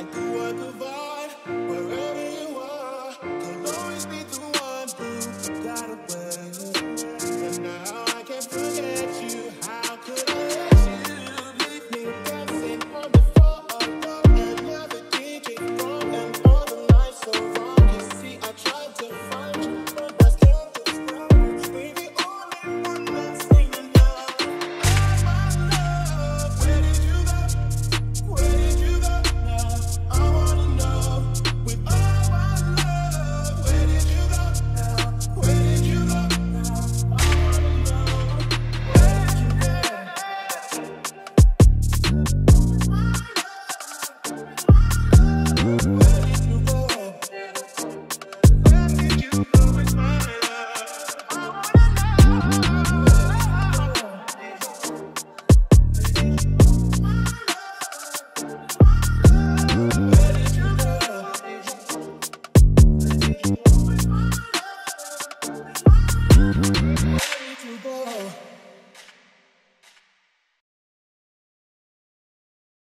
like the work. Wherever you are, you'll always be the one who got away.